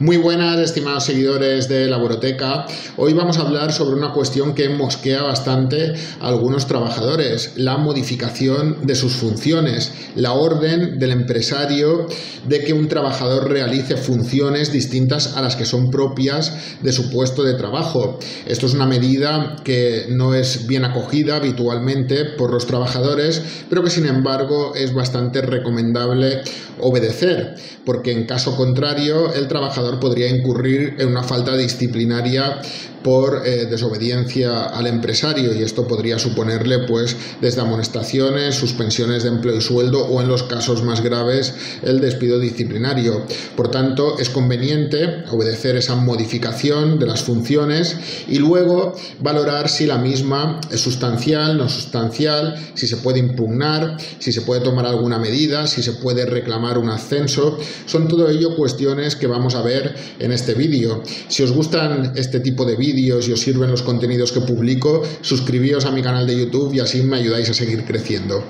Muy buenas, estimados seguidores de Laboroteca. Hoy vamos a hablar sobre una cuestión que mosquea bastante a algunos trabajadores, la modificación de sus funciones, la orden del empresario de que un trabajador realice funciones distintas a las que son propias de su puesto de trabajo. Esto es una medida que no es bien acogida habitualmente por los trabajadores, pero que sin embargo es bastante recomendable obedecer, porque en caso contrario el trabajador podría incurrir en una falta disciplinaria por eh, desobediencia al empresario y esto podría suponerle pues desde amonestaciones, suspensiones de empleo y sueldo o en los casos más graves el despido disciplinario. Por tanto, es conveniente obedecer esa modificación de las funciones y luego valorar si la misma es sustancial, no sustancial, si se puede impugnar, si se puede tomar alguna medida, si se puede reclamar un ascenso. Son todo ello cuestiones que vamos a ver en este vídeo. Si os gustan este tipo de vídeos, y os sirven los contenidos que publico, suscribíos a mi canal de YouTube y así me ayudáis a seguir creciendo.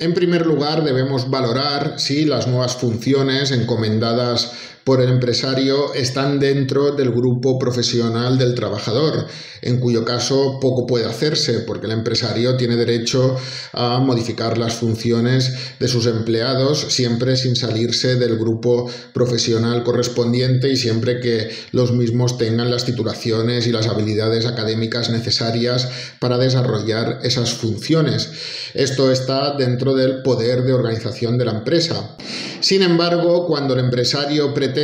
En primer lugar, debemos valorar si las nuevas funciones encomendadas por el empresario están dentro del grupo profesional del trabajador, en cuyo caso poco puede hacerse porque el empresario tiene derecho a modificar las funciones de sus empleados siempre sin salirse del grupo profesional correspondiente y siempre que los mismos tengan las titulaciones y las habilidades académicas necesarias para desarrollar esas funciones. Esto está dentro del poder de organización de la empresa. Sin embargo, cuando el empresario pretende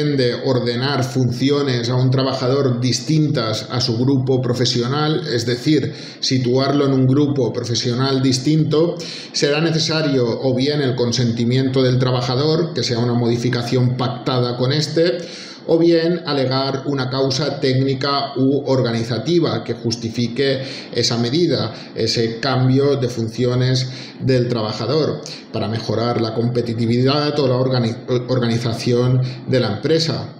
ordenar funciones a un trabajador distintas a su grupo profesional, es decir, situarlo en un grupo profesional distinto, será necesario o bien el consentimiento del trabajador, que sea una modificación pactada con éste, o bien alegar una causa técnica u organizativa que justifique esa medida, ese cambio de funciones del trabajador para mejorar la competitividad o la organización de la empresa.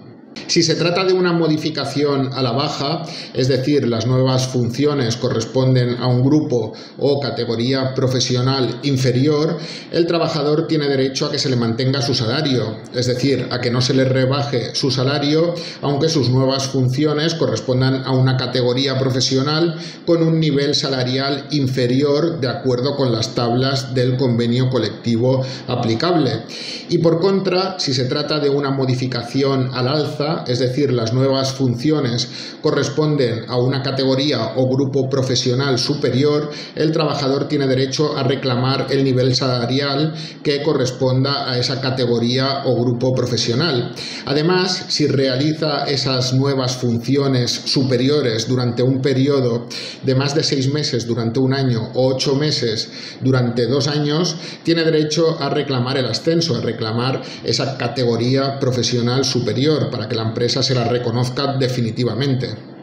Si se trata de una modificación a la baja, es decir, las nuevas funciones corresponden a un grupo o categoría profesional inferior, el trabajador tiene derecho a que se le mantenga su salario, es decir, a que no se le rebaje su salario, aunque sus nuevas funciones correspondan a una categoría profesional con un nivel salarial inferior de acuerdo con las tablas del convenio colectivo aplicable. Y por contra, si se trata de una modificación al alza, es decir, las nuevas funciones corresponden a una categoría o grupo profesional superior, el trabajador tiene derecho a reclamar el nivel salarial que corresponda a esa categoría o grupo profesional. Además, si realiza esas nuevas funciones superiores durante un periodo de más de seis meses durante un año o ocho meses durante dos años, tiene derecho a reclamar el ascenso, a reclamar esa categoría profesional superior para la empresa se la reconozca definitivamente.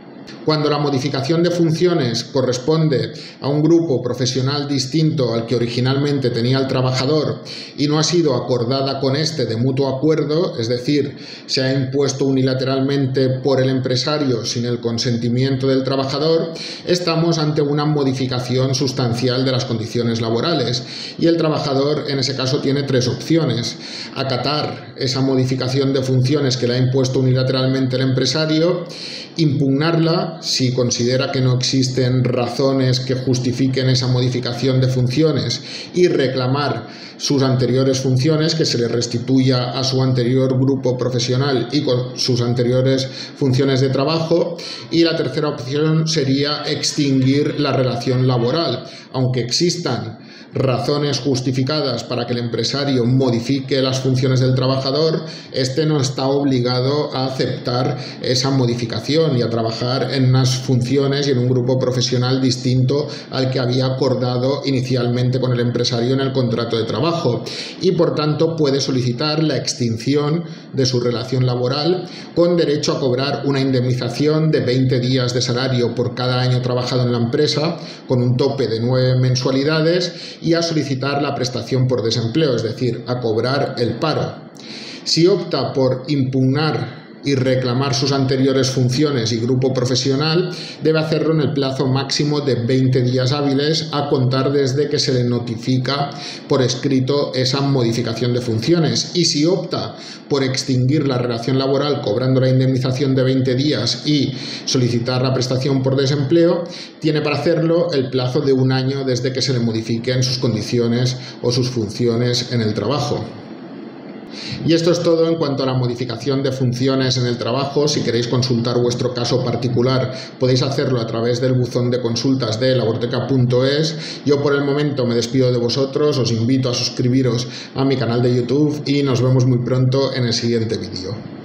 Cuando la modificación de funciones corresponde a un grupo profesional distinto al que originalmente tenía el trabajador y no ha sido acordada con este de mutuo acuerdo, es decir, se ha impuesto unilateralmente por el empresario sin el consentimiento del trabajador, estamos ante una modificación sustancial de las condiciones laborales y el trabajador en ese caso tiene tres opciones. Acatar esa modificación de funciones que le ha impuesto unilateralmente el empresario, impugnarla si considera que no existen razones que justifiquen esa modificación de funciones y reclamar sus anteriores funciones, que se le restituya a su anterior grupo profesional y con sus anteriores funciones de trabajo. Y la tercera opción sería extinguir la relación laboral, aunque existan razones justificadas para que el empresario modifique las funciones del trabajador, este no está obligado a aceptar esa modificación y a trabajar en unas funciones y en un grupo profesional distinto al que había acordado inicialmente con el empresario en el contrato de trabajo. Y por tanto puede solicitar la extinción de su relación laboral con derecho a cobrar una indemnización de 20 días de salario por cada año trabajado en la empresa con un tope de 9 mensualidades y a solicitar la prestación por desempleo, es decir, a cobrar el paro. Si opta por impugnar y reclamar sus anteriores funciones y grupo profesional, debe hacerlo en el plazo máximo de 20 días hábiles a contar desde que se le notifica por escrito esa modificación de funciones. Y si opta por extinguir la relación laboral cobrando la indemnización de 20 días y solicitar la prestación por desempleo, tiene para hacerlo el plazo de un año desde que se le modifiquen sus condiciones o sus funciones en el trabajo. Y esto es todo en cuanto a la modificación de funciones en el trabajo. Si queréis consultar vuestro caso particular, podéis hacerlo a través del buzón de consultas de laborteca.es. Yo por el momento me despido de vosotros, os invito a suscribiros a mi canal de YouTube y nos vemos muy pronto en el siguiente vídeo.